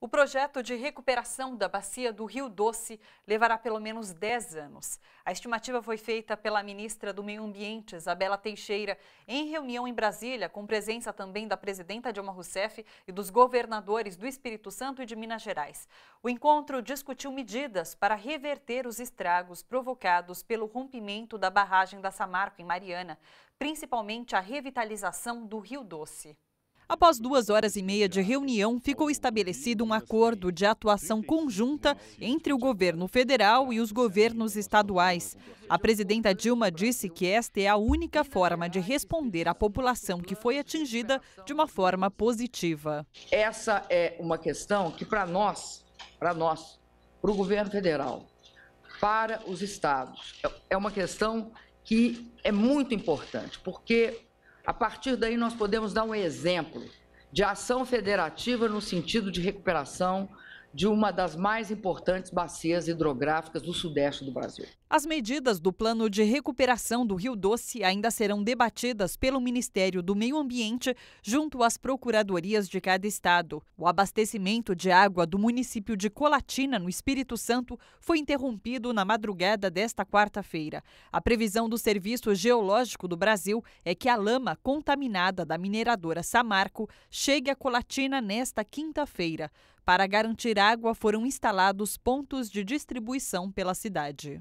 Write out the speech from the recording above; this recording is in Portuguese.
O projeto de recuperação da bacia do Rio Doce levará pelo menos 10 anos. A estimativa foi feita pela ministra do Meio Ambiente, Isabela Teixeira, em reunião em Brasília, com presença também da presidenta Dilma Rousseff e dos governadores do Espírito Santo e de Minas Gerais. O encontro discutiu medidas para reverter os estragos provocados pelo rompimento da barragem da Samarco, em Mariana, principalmente a revitalização do Rio Doce. Após duas horas e meia de reunião, ficou estabelecido um acordo de atuação conjunta entre o governo federal e os governos estaduais. A presidenta Dilma disse que esta é a única forma de responder à população que foi atingida de uma forma positiva. Essa é uma questão que, para nós, para nós, para o governo federal, para os estados, é uma questão que é muito importante, porque a partir daí, nós podemos dar um exemplo de ação federativa no sentido de recuperação de uma das mais importantes bacias hidrográficas do sudeste do Brasil. As medidas do plano de recuperação do Rio Doce ainda serão debatidas pelo Ministério do Meio Ambiente junto às procuradorias de cada estado. O abastecimento de água do município de Colatina, no Espírito Santo, foi interrompido na madrugada desta quarta-feira. A previsão do Serviço Geológico do Brasil é que a lama contaminada da mineradora Samarco chegue a Colatina nesta quinta-feira. Para garantir água, foram instalados pontos de distribuição pela cidade.